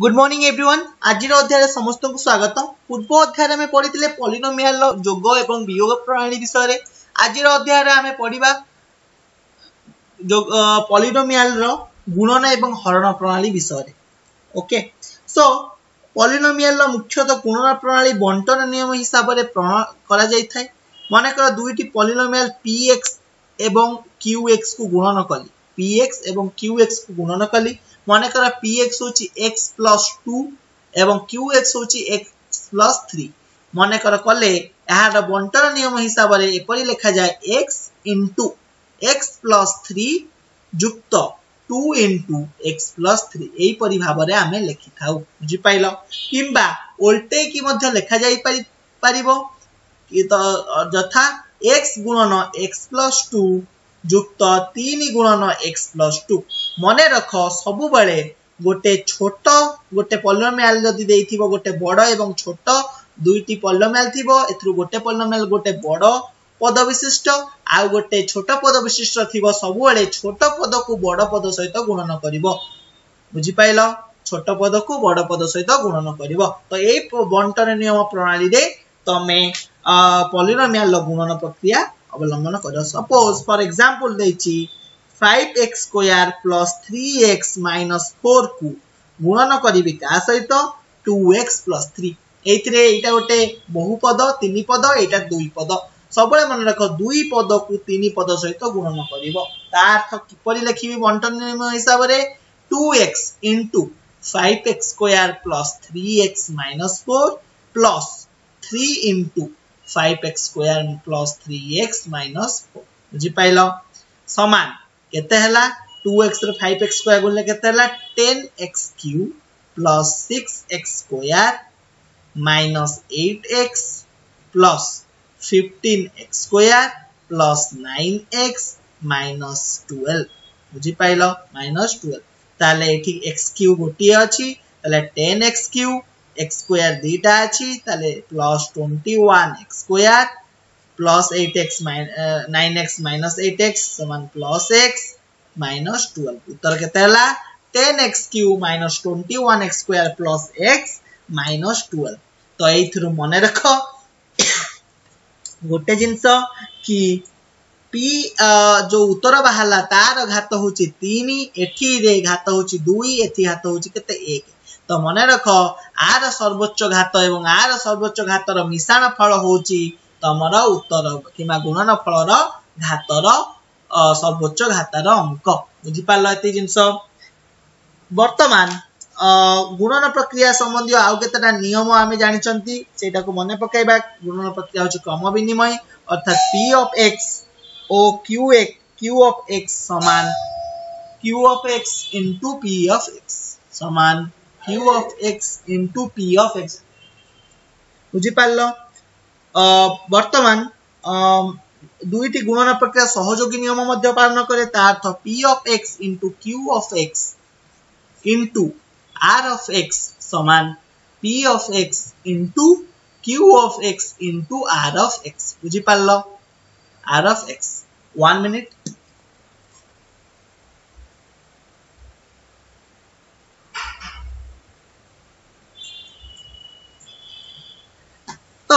Good morning everyone ଆଜିର ଅଧ୍ୟାୟରେ ସମସ୍ତଙ୍କୁ ସ୍ୱାଗତ ପୂର୍ବ ଅଧ୍ୟାୟରେ ଆମେ ପଢିଥିଲେ ପଲିନୋମିଆଲର ଯୋଗ ଏବଂ ବିୟୋଗ ପ୍ରଣାଳୀ ବିଷୟରେ ଆଜିର ଅଧ୍ୟାୟରେ ଆମେ ପଢିବା ପଲିନୋମିଆଲର ଗୁଣନ ଏବଂ ହରଣ ପ୍ରଣାଳୀ ବିଷୟରେ ଓକେ ସୋ ପଲିନୋମିଆଲର ମୁଖ୍ୟତଃ ଗୁଣନ ପ୍ରଣାଳୀ ବଣ୍ଟନ ନିୟମ ହିସାବରେ କରାଯାଇଥାଏ ମନେକର ଦୁଇଟି ପଲିନୋମିଆଲ px ଏବଂ qx କୁ ଗୁଣନ କଲି px ଏବଂ qx କୁ ଗୁଣନ କଲି ମନେକର px ହେଉଛି x ପ୍ଲସ୍ ଟୁ ଏବଂ qx ହେଉଛି x ପ୍ଲସ୍ ଥ୍ରୀ ମନେକର କଲେ ଏହାର ବଣ୍ଟନ ନିୟମ ହିସାବରେ ଏପରି ଲେଖାଯାଏ x into x plus three ଯୁକ୍ତ two into x plus three ଏହିପରି ଭାବରେ ଆମେ ଲେଖିଥାଉ ବୁଝିପାରିଲ କିମ୍ବା ଓଲଟେଇକି ମଧ୍ୟ ଲେଖାଯାଇ ପାରିବ ଯଥା x ଗୁଣନ x ପ୍ଲସ୍ ଟୁ ଯୁକ୍ତ ତିନି ଗୁଣନ ଏକ୍ସ ପ୍ଲସ୍ ଟୁ ମନେ ରଖ ସବୁବେଳେ ଗୋଟେ ଛୋଟ ଗୋଟେ ପଲିନୋମିଆଲ ଯଦି ଦେଇଥିବ ଗୋଟେ ବଡ ଏବଂ ଛୋଟ ଦୁଇଟି ପଲିନୋମିଆଲ ଥିବ ଏଥିରୁ ଗୋଟେ ପଲିନୋମିଆଲ ଗୋଟେ ବଡ ପଦ ବିଶିଷ୍ଟ ଆଉ ଗୋଟେ ଛୋଟ ପଦ ବିଶିଷ୍ଟ ଥିବ ସବୁବେଳେ ଛୋଟ ପଦକୁ ବଡ ପଦ ସହିତ ଗୁଣନ କରିବ। ବୁଝିପାରିଲ ଛୋଟ ପଦକୁ ବଡ ପଦ ସହିତ ଗୁଣନ କରିବ। ତ ଏଇ ବଣ୍ଟନ ନିୟମ ପ୍ରଣାଳୀରେ ତମେ ପଲିନୋମିଆଲର ଗୁଣନ ପ୍ରକ୍ରିୟା অবলম্বন করো সাপোজ ফর এক্সাম্পল দেইছি 5x square plus 3x minus 4 কু গুণন করিবি তা সহিত 2x প্লস 3 এইথিরে এইটা গোটে বহুপদ তিনি পদ এইটা দুই পদ ସବୁବେଳେ ମନେ ରଖ ଦୁଇ ପଦକୁ ତିନି ପଦ ସହିତ ଗୁଣନ କରିବ ତା ଅର୍ଥ କିପରି ଲେଖିବି ବଣ୍ଟନ ନିୟମ ହିସାବରେ two x into five x square plus three x minus four plus three into five x square plus three x minus बुझिपाल सामान के two x five x square गुणले के ten x cube plus six x square minus eight x plus fifteen x square plus nine x minus twelve बुझिपाल minus twelve तेल x cube गोटे अच्छी ten x cube x square দুইটা আছে, তাহলে plus twenty one x square plus eight x nine x minus eight x সমান plus x minus twelve উত্তর কেতে হলা? Ten x cube minus twenty one x square plus x minus twelve তো এইথর মনে রখ। গোটে জিনিস কি? পি ଯୋଉ ଉତ୍ତର ବାହାରିଲା ତାର ଘାତ ହଉଛି ତିନି ଏଠିରେ ଘାତ ହଉଛି ଦୁଇ, ଏଠି ଘାତ ହଉଛି କେତେ? ଏକ। ତ মনে রখ আর সর্বোচ্চ ঘাত এবং আর সর্বোচ্চ ঘাতর মিশ্রণ ফল হচ্ছে ତମର ଉତ୍ତର କିମ୍ବା ଗୁଣନ ଫଳର ଘାତର ସର୍ବୋଚ୍ଚ ଘାତର ଅଙ୍କ ବୁଝିପାରିଲ ଏତିକି ଜିନିଷ ବର୍ତ୍ତମାନ ଗୁଣନ ପ୍ରକ୍ରିୟା ସମ୍ବନ୍ଧୀୟ ଆଉ କେତେଟା ନିୟମ ଆମେ ଜାଣିଛନ୍ତି ସେଇଟାକୁ ମନେ ପକାଇବା ଗୁଣନ ପ୍ରକ୍ରିୟା ହେଉଛି କ୍ରମ ବିନିମୟ ଅର୍ଥାତ୍ ପି ଅଫ୍ ଏକ୍ସ ଓ କ୍ୟୁ କ୍ୟୁ ଅଫ୍ ଏକ୍ସ ସମାନ q of x into p of x ସମାନ q of x into p of x ବୁଝିପାରିଲ ବର୍ତ୍ତମାନ ଦୁଇଟି ଗୁଣନ ପ୍ରକ୍ରିୟା ସହଯୋଗୀ ନିୟମ ମଧ୍ୟ ପାଳନ କରେ ତା ଅର୍ଥ p of x into q of x into r of x ସମାନ p of x into q of x into r of x ବୁଝିପାରିଲ r of x one minute ତ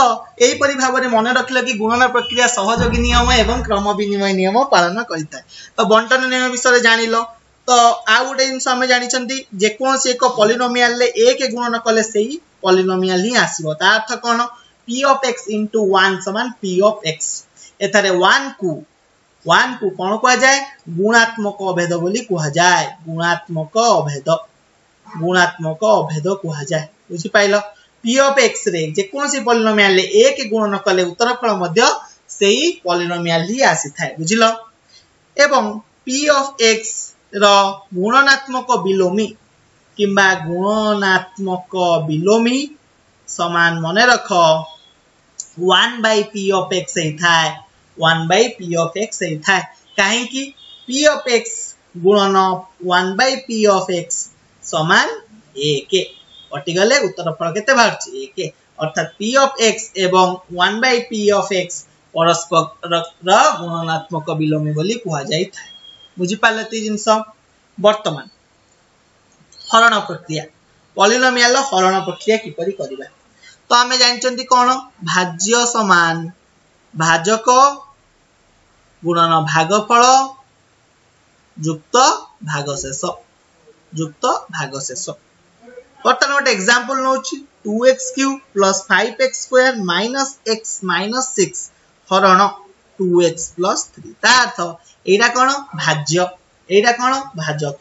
ଏହିପରି ଭାବରେ ମନେ ରଖିଲ କି ଗୁଣନ ପ୍ରକ୍ରିୟା ସହଯୋଗୀ ନିୟମ ଏବଂ କ୍ରମ ବିନିମୟ ନିୟମ ପାଳନ କରିଥାଏ। ତ ବଣ୍ଟନ ନିୟମ ବିଷୟରେ ଜାଣିଲ। ତ ଆଉ ଗୋଟେ ଜିନିଷ ଆମେ ଜାଣିଛନ୍ତି ଯେକୌଣସି ଏକ ପଲିନୋମିଆଲରେ ଏକ ଗୁଣନ କଲେ ସେଇ ପଲିନୋମିଆଲ ହିଁ ଆସିବ। ତା ଅର୍ଥ କ'ଣ? P of x into one ସମାନ ପି ଅଫ୍ ଏକ୍ସ ଏଠାରେ ୱାନ୍ କୁ ୱାନ୍ କୁ କ'ଣ କୁହାଯାଏ? ଗୁଣାତ୍ମକ ଅଭେଦ ବୋଲି କୁହାଯାଏ। ଗୁଣାତ୍ମକ ଅଭେଦ। ଗୁଣାତ୍ମକ ଅଭେଦ କୁହାଯାଏ। ବୁଝିପାରିଲ p of x ରେ ଯେକୌଣସି ପଲିନୋମିଆଲରେ ଏକ ଗୁଣନ କଲେ ଉତ୍ତର ଫଳ ମଧ୍ୟ ସେଇ ପଲିନୋମିଆଲ ହିଁ ଆସିଥାଏ ବୁଝିଲ? ଏବଂ p of x ର ଗୁଣନାତ୍ମକ ବିଲୋମୀ କିମ୍ବା ଗୁଣନାତ୍ମକ ବିଲୋମୀ ସମାନ ମନେ ରଖ 1 by p of x ହେଇଥାଏ 1 by p of x ହେଇଥାଏ। କାହିଁକି? P of x ଗୁଣନ 1 by p of x ସମାନ 1 କଟିଗଲେ ଉତ୍ତର ଫଳ କେତେ ବାହାରୁଛି ଏକ ଅର୍ଥାତ୍ ପି ଅଫ୍ ଏକ୍ସ ଏବଂ one by p of x ପରସ୍ପରର ଗୁଣନାତ୍ମକ ବିଲୋମୀ ବୋଲି କୁହାଯାଇଥାଏ ବୁଝିପାରିଲେ ଏତିକି ଜିନିଷ ବର୍ତ୍ତମାନ ହରଣ ପ୍ରକ୍ରିୟା ପଲିନୋମିଆଲର ହରଣ ପ୍ରକ୍ରିୟା କିପରି କରିବା? ତ ଆମେ ଜାଣିଛନ୍ତି କ'ଣ? ଭାଜ୍ୟ ସମାନ। ଭାଜକ ଗୁଣନ ଭାଗଫଳ ଯୁକ୍ତ ଭାଗଶେଷ। ଯୁକ୍ତ ଭାଗଶେଷ। ବର୍ତ୍ତମାନ ଗୋଟେ ଏକ୍ସାମ୍ପଲ ନେଉଛି। Two x cube plus five x square minus x minus six ହରଣ ଟୁ ଏକ୍ସ ପ୍ଲସ୍ ଥ୍ରୀ ତା ଅର୍ଥ ଏଇଟା କ'ଣ? ଭାଜ୍ୟ। ଏଇଟା କ'ଣ? ଭାଜକ।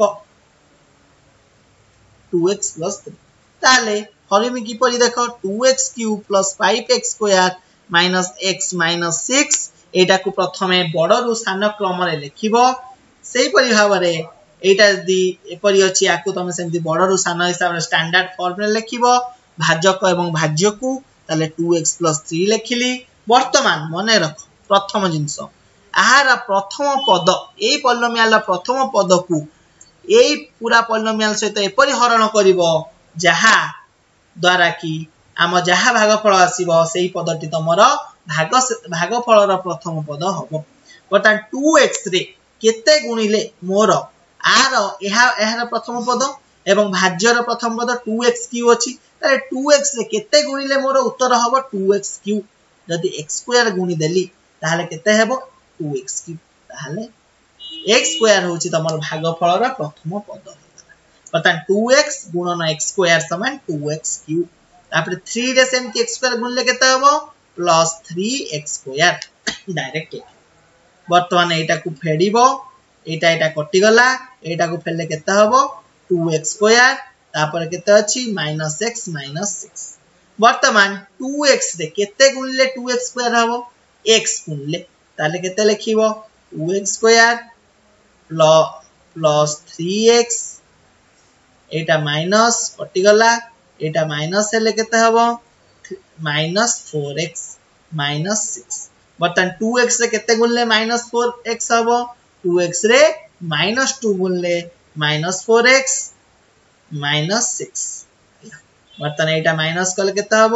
ଟୁ ଏକ୍ସ ପ୍ଲସ୍ ଥ୍ରୀ ତାହେଲେ ହରିମି କିପରି ଦେଖ? Two x cube plus five x square minus x minus six ଏଇଟାକୁ ପ୍ରଥମେ ବଡ଼ରୁ ସାନ କ୍ରମରେ ଲେଖିବ। ସେଇପରି ଭାବରେ এইটা যদি এপরি ଅଛି ଆକୁ ତମେ ସେମିତି ବଡ଼ରୁ ସାନ ହିସାବରେ ଷ୍ଟାଣ୍ଡାର୍ଡ ଫର୍ମରେ ଲେଖିବ ଭାଜକ ଏବଂ ଭାଜ୍ୟକୁ ତାହେଲେ ଟୁ ଏକ୍ସ ପ୍ଲସ୍ ଥ୍ରୀ ଲେଖିଲି ବର୍ତ୍ତମାନ ମନେ ରଖ ପ୍ରଥମ ଜିନିଷ ଏହାର ପ୍ରଥମ ପଦ ଏଇ ପଲିନୋମିଆଲର ପ୍ରଥମ ପଦକୁ ଏଇ ପୁରା ପଲିନୋମିଆଲ ସହିତ ଏପରି ହରଣ କରିବ ଯାହା ଦ୍ୱାରା କି ଆମ ଯାହା ଭାଗଫଳ ଆସିବ ସେଇ ପଦଟି ତମର ଭାଗ ଭାଗଫଳର ପ୍ରଥମ ପଦ ହବ ବର୍ତ୍ତମାନ ଟୁ ଏକ୍ସରେ କେତେ ଗୁଣିଲେ ମୋର ଆର ଏହା ଏହାର ପ୍ରଥମ ପଦ ଏବଂ ଭାଜ୍ୟର ପ୍ରଥମ ପଦ ଟୁ ଏକ୍ସ କ୍ୟୁ ଅଛି। ତାହେଲେ ଟୁ ଏକ୍ସରେ କେତେ ଗୁଣିଲେ ମୋର ଉତ୍ତର ହବ? ଟୁ ଏକ୍ସ କ୍ୟୁ ଯଦି ଏକ୍ସ ସ୍କୋୟାର ଗୁଣି ଦେଲି ତାହେଲେ କେତେ ହେବ? ଟୁ ଏକ୍ସ କ୍ୟୁ ତାହେଲେ ଏକ୍ସ ସ୍କୋୟାର ହେଉଛି ତମର ଭାଗଫଳର ପ୍ରଥମ ପଦ। ବର୍ତ୍ତମାନ ଟୁ ଏକ୍ସ ଗୁଣନ ଏକ୍ସ ସ୍କୋୟାର ସମାନ ଟୁ ଏକ୍ସ କ୍ୟୁ ତାପରେ ଥ୍ରୀରେ ସେମିତି ଏକ୍ସ ସ୍କୋୟାର ଗୁଣିଲେ କେତେ ହବ? Plus three x square direct ବର୍ତ୍ତମାନ ଏଇଟାକୁ ଫେଡ଼ିବ। এইটা এটা কটিগলা এইটাକୁ ফেললে কেতে হব? 2x স্কয়ার তারপরে কেতে আছে? মাইনাস সিক্স বর্তমান 2x রে কেতে গুণলে 2x স্কয়ার হব? x গুণলে তাহলে কেতে লিখিব? 2x স্কয়ার প্লস 3x এইটা মাইনাস কটিগলা, এইটা মাইনাস হলে কেতে হব? মাইনাস 4x মাইনাস 6 বর্তমান 2x রে কেতে গুণলে মাইনাস 4x হব? টু এক্স রে minus two গুনলে minus four x minus six ବର୍ତ୍ତମାନ ଏଇଟା ମାଇନସ୍ କଲେ କେତେ ହବ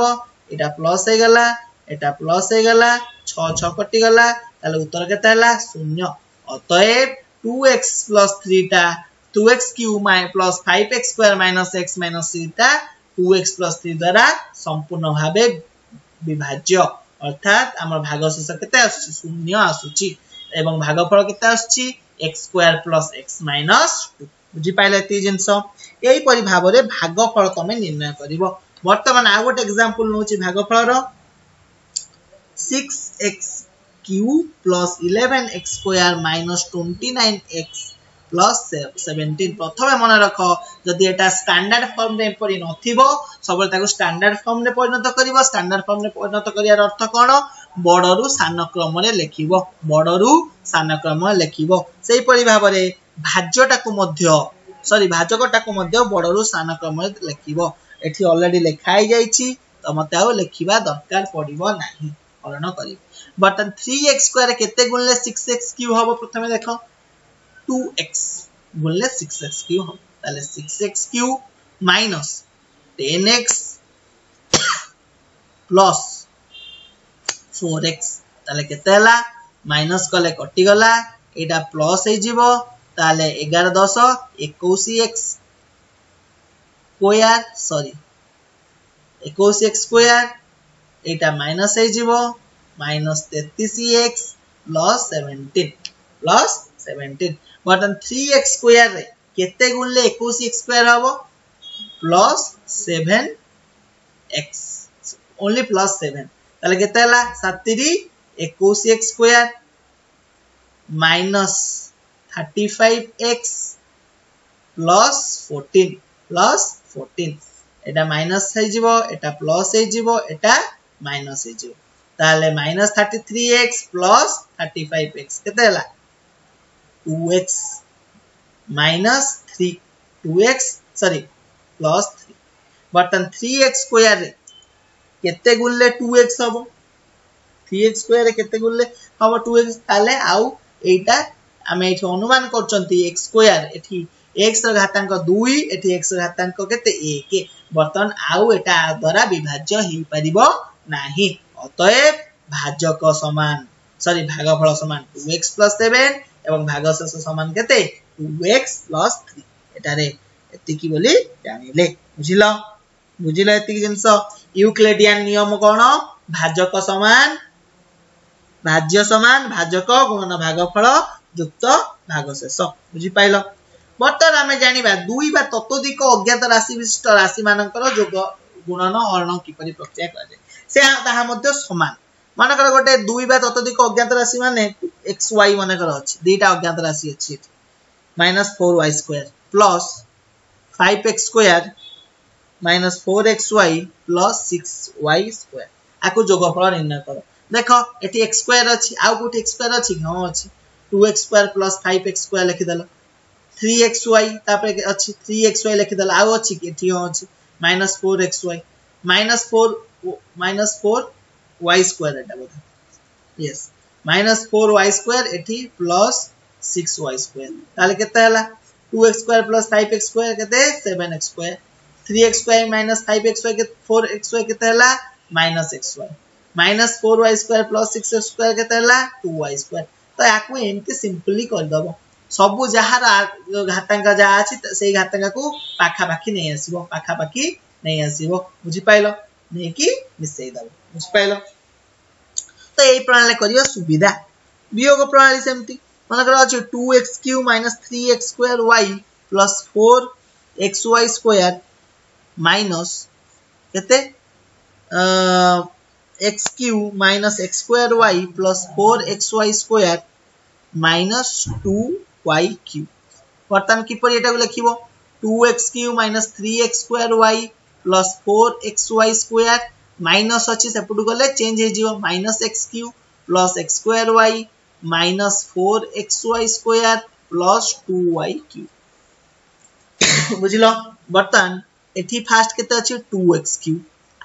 ଏଇଟା ପ୍ଲସ୍ ହେଇଗଲା ଏଇଟା ପ୍ଲସ୍ ହେଇଗଲା ଛଅ ଛଅ କଟିଗଲା ତାହେଲେ ଉତ୍ତର କେତେ ହେଲା ଶୂନ୍ୟ ଅତଏବ two X plus ଥ୍ରୀଟା two x cube plus five x square minus x minus ଥ୍ରୀଟା two X plus three ଦ୍ୱାରା ସମ୍ପୂର୍ଣ୍ଣ ଭାବେ ବିଭାଜ୍ୟ ଅର୍ଥାତ୍ ଆମର ଭାଗଶେଷ କେତେ ଆସୁଛି ଶୂନ୍ୟ ଆସୁଛି ଏବଂ ଭାଗଫଳ କେତେ ଆସୁଛି x square plus x minus two ବୁଝିପାରିଲେ ଏତିକି ଜିନିଷ ଏହିପରି ଭାବରେ ଭାଗଫଳ ତମେ ନିର୍ଣ୍ଣୟ କରିବ ବର୍ତ୍ତମାନ ଆଉ ଗୋଟେ ଏକ୍ସାମ୍ପଲ ନେଉଛି ଭାଗଫଳର six x cube plus eleven x square minus twenty nine x plus seventeen প্রথমে মনে রখ যদি এটা স্ট্যান্ডার্ড ফর্মে এপরি নথিব সবুলে তাকে স্ট্যান্ডার্ড ফর্মে পরিণত করিব স্ট্যান্ডার্ড ফর্মে পরিণত করিবার অর্থ কোণ ବଡ଼ରୁ ସାନ କ୍ରମରେ ଲେଖିବ ବଡ଼ରୁ ସାନ କ୍ରମରେ ଲେଖିବ ସେହିପରି ଭାବରେ ଭାଜ୍ୟଟାକୁ ମଧ୍ୟ ସରି ଭାଜକଟାକୁ ମଧ୍ୟ ବଡ଼ରୁ ସାନ କ୍ରମରେ ଲେଖିବ ଏଠି ଅଲରେଡି ଲେଖା ହେଇଯାଇଛି ତ ମତେ ଆଉ ଲେଖିବା ଦରକାର ପଡ଼ିବ ନାହିଁ ହରଣ କରିବ ବର୍ତ୍ତମାନ ଥ୍ରୀ ଏକ୍ସ ସ୍କୋୟାର କେତେ ଗୁଣିଲେ ସିକ୍ସ ଏକ୍ସ କ୍ୟୁ ହବ ପ୍ରଥମେ ଦେଖ two X গুণলে six x cube হবে তাহলে six x q minus ten x plus four x তাহলে কেতে হলা মাইনস কলে কটিগলা এটা প্লস হয়ে তাহলে এগার দশ একুশ এক্স স্কোয়ার সরি একুশ এক্স স্কোয়ার এটা মাইনস হয়ে মাইনস তেত্রিশ x plus seventeen plus seventeen বর্তমান থ্রি এক্স স্কোয়ার কেতে গুণলে একুশ এক্স স্কোয়ার হব? Plus seven x only plus seven তাহলে কেতে হলা? সাতিরি একুশ x square minus thirty five x plus fourteen plus fourteen. এটা মাইনস হয়ে এটা প্লস হয়ে এটা মাইনস হয়ে তাহলে minus thirty three x plus thirty five x, কেতে হলা? Two x minus three, two x, sorry, plus three. বর্তমান থ্রি এক্স স্কোয়ারে କେତେ ଗୁଣିଲେ ଟୁ ଏକ୍ସ ହବ থ্রি এক্স স্কোয়ারে কেতে গুণলে হব টু এক্স তাহলে আউ এইটা আমি এটি অনুমান করছন্তি এক্স স্কোয়ার এটি এক্স র ঘাতাঙ্ক দুই এটি এক্স র ঘাতাঙ্ক কেতে এক বর্তমান আউ এটা দ্বারা বিভাজ্য হই পারিব নাহি অতএব ভাজক সমান সরি ভাগফল সমান টু এক্স প্লস সেভেন এবং ভাগশেষ সমান কেতে টু এক্স প্লস থ্রি এটারে ଏତିକି ବୋଲି ଜାଣିଲେ ବୁଝିଲ ବୁଝିଲ ଏତିକି ଜିନିଷ। ୟୁକ୍ଲେଡିଆନ ନିୟମ କ'ଣ? ଭାଜକ ସମାନ ଭାଜ୍ୟ ସମାନ ଭାଜକ ଗୁଣନ ଭାଗଫଳ ଯୁକ୍ତ ଭାଗଶେଷ ବୁଝିପାରିଲ ବର୍ତ୍ତମାନ ଆମେ ଜାଣିବା ଦୁଇ ବା ତତୋଧିକ ଅଜ୍ଞାତ ରାଶି ବିଶିଷ୍ଟ ରାଶି ମାନଙ୍କର ଯୋଗ ଗୁଣନ ହରଣ କିପରି ପ୍ରକ୍ରିୟା କରାଯାଏ ସେ ତାହା ମଧ୍ୟ ସମାନ। ମନେକର ଗୋଟେ ଦୁଇ ବା ତତୋଧିକ ଅଜ୍ଞାତ ରାଶି ମାନେ ଏକ୍ସ ୱାଇ ମନେକର ଅଛି ଦୁଇଟା ଅଜ୍ଞାତ ରାଶି ଅଛି ଏଠି। Minus four y square plus five x square minus four x y plus six y square आपको जोगफल निर्णय कर देख ये एक्स स्क्वायर अच्छी आउ कौटे एक्स स्क्वायर अच्छी हाँ अच्छी two x square plus five x square लिखिदेल three x y अच्छी थ्री एक्स वाई लिखिदेल आउ अच्छी कि हाँ अच्छी minus four x y minus four minus four y square एटा बोध yes minus four y square एटी प्लस सिक्स वाई स्क्वायर ताले two x square plus five x square केते x square three x y minus five x y four x y कितना ला minus x y minus four y square plus six x square कितना ला to Y square तो याकू एमती simply करदेव ସବୁ ଯାହାର ଘାତାଙ୍କା ଯାହା ଅଛି ସେଇ ଘାତାଙ୍କାକୁ ପାଖାପାଖି ନେଇ ଆସିବ ପାଖାପାଖି ନେଇ ଆସିବ ବୁଝିପାଇଲ ନେଇକି ମିଶେଇ ଦବ ବୁଝିପାଇଲ ତ ଏଇ ପ୍ରଣାଳୀ କରିବା ସୁବିଧା ବିୟୋଗ ପ୍ରଣାଳୀ ସେମିତି ମନେକର ଅଛି two x cube minus three x square y plus four x y square minus केते x cube minus x square y plus four x y square minus two y cube वर्तमान की पर ये टाइप लिखी हो two x cube minus three x square y plus four x y square minus अच्छी सेपटू गले चेंज है हो minus x cube plus x square y minus four x y square plus two y cube बुझल बर्तमान ଏଠି first କେତେ ଅଛି 2x cube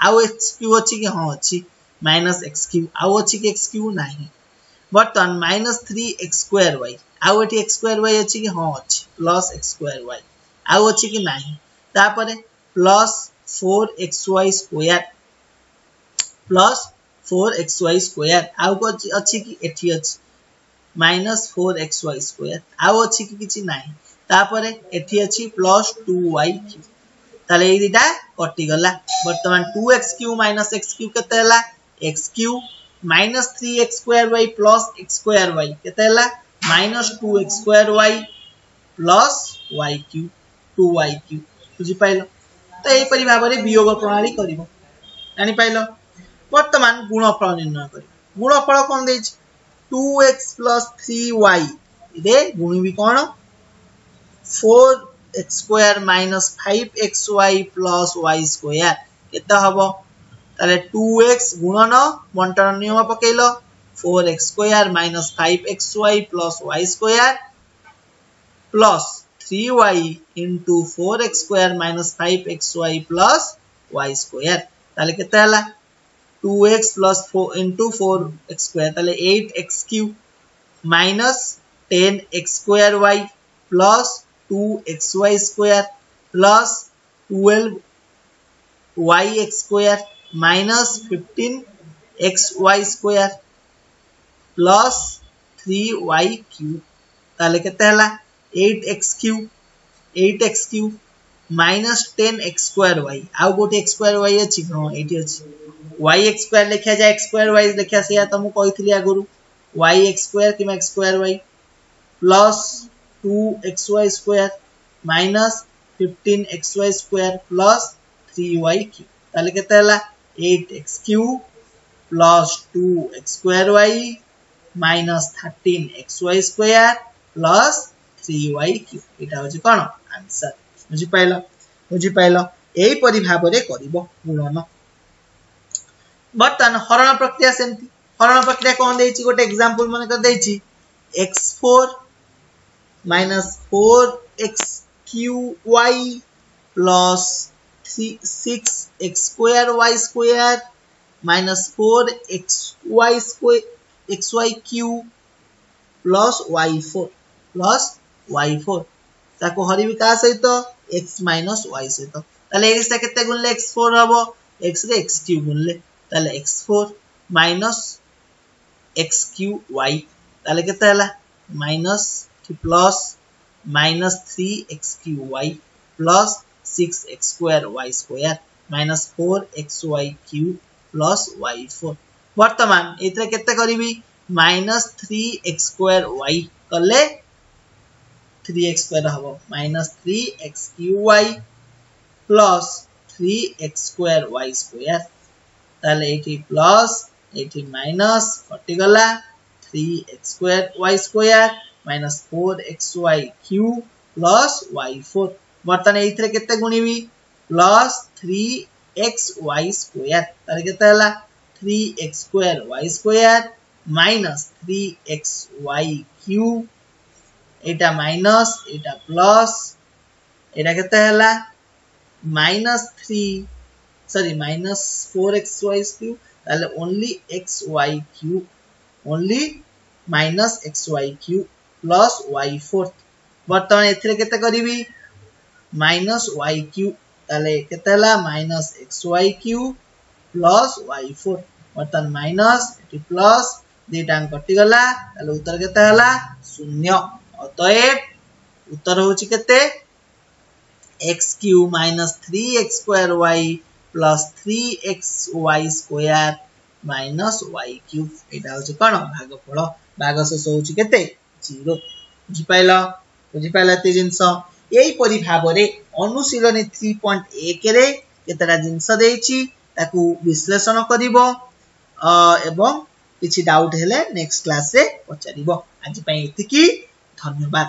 ଆଉ x cube ଅଛି କି ହଁ ଅଛି minus x cube ଆଉ ଅଛି କି x cube ନାହିଁ ବର୍ତ୍ତମାନ minus 3x square y ଆଉ ଏଠି x square y ଅଛି କି ହଁ ଅଛି plus x square y ଆଉ ଅଛି କି ନାହିଁ ତାପରେ plus 4xy square plus 4xy square ଆଉ ଅଛି କି ଏଠି ଅଛି minus four x y square आउ अच्छी कि किसी ना तापर एटी अच्छी प्लस टू वाई क्यू ताले ये दिता कॉटी गला वर्तमान 2x Q minus x cube कितना है ला cube minus 3x square y plus x square y कितना है ला minus 2x square y plus y cube 2y cube तो जी पहलो तो ये परिभावने बियोग प्रणाली करीबो यानी पहलो बर्तमान गुणा प्रणाली ना करी गुणा पढ़ा कौन देज प्लस 3y इधे गुणी भी square minus five x y plus y square କେତେ ହେବ? ତାହେଲେ ଟୁ ଏକ୍ସ ଗୁଣନ ବଣ୍ଟନ ନିୟମ ପକେଇଲ। Four x square minus five x y plus y square plus three y into four x square minus five x y plus y square তাহলে কেতে হল two x plus four into four x square তাহলে eight x cube minus ten x square y plus two x y square plus twelve y x square minus fifteen x y square plus three y cube ताले है हला eight x cube eight x cube minus ten x square y आउ गोटे x square Y अच्छी हाँ ये अच्छी Y x square लिखा जाए एक्स स्क्वायर वाई लिखा से तुमको कही आगुरी? वाई एक्स स्क्वायर कि x square y plus 2xy square minus 15xy square plus 3y cube. তাহলে কেতে হলা 8x cube plus 2x square y minus 13xy square plus 3y cube. এটা হচ্ছে কোন আনসার বুঝি পাইল বুঝি পাইল এইপরি ভাবে করিব গুণন বর্তমান হরণ প্রক্রিয়া সেমতি। হরণ প্রক্রিয়া কোন দেইছি গোটে এক্সাম্পল মনে করে দেইছি x4 minus 4xqy plus 3, 6x square y square minus 4xy square xyq plus y4 plus y4 ତାକୁ ହରିବି କାହା ସହିତ x minus y ସହିତ ତାହେଲେ x ଟା କେତେ ଗୁଣିଲେ x4 ହବ x ରେ x3 ଗୁଣିଲେ ତାହେଲେ x4 minus xqy ତାହେଲେ କେତେ ହେଲା minus 4 कि plus minus three x cube y plus six x square y square minus four x y cube plus y four. बर्तमान ये केते करिवि minus three x square y कले थ्री एक्स स्क्वायर हम minus three x cube y plus three x square y square. তাহলে এটি plus এটি minus कटिगला three x square y square. Minus four x y cube plus y four बर्तमान ये के गुणवी plus three x y square तार के three x square y square minus three x y cube এটা minus এটা plus এটা কেতে minus minus three sorry minus four x y cube তাহলে only x plus Y fourth ବର୍ତ୍ତମାନ ଏଥିରେ କେତେ କରିବି ମାଇନସ୍ ୱାଇ କ୍ୟୁ ତାହେଲେ କେତେ ହେଲା minus x y q plus y four ବର୍ତ୍ତମାନ ମାଇନସ୍ ଏଠି ପ୍ଲସ୍ ଦିଟାଙ୍କ କଟିଗଲା ତାହେଲେ ଉତ୍ତର କେତେ ହେଲା ଶୂନ୍ୟ ଅତଏବ ଉତ୍ତର ହଉଛି କେତେ x q minus three x square y plus three x y square minus y q ଏଇଟା ହଉଛି କ'ଣ ଭାଗଫଳ ଭାଗ ଶେଷ ହଉଛି କେତେ ଜିରୋ ବୁଝିପାଇଲ? ବୁଝିପାରିଲା ଏତେ ଜିନିଷ ଏହିପରି ଭାବରେ ଅନୁଶୀଳନୀ ଥ୍ରୀ ପଏଣ୍ଟ ଏକରେ କେତେଟା ଜିନିଷ ଦେଇଛି ତାକୁ ବିଶ୍ଳେଷଣ କରିବ ଏବଂ କିଛି ଡାଉଟ୍ ହେଲେ ନେକ୍ସଟ କ୍ଲାସରେ ପଚାରିବ। ଆଜି ପାଇଁ ଏତିକି। ଧନ୍ୟବାଦ।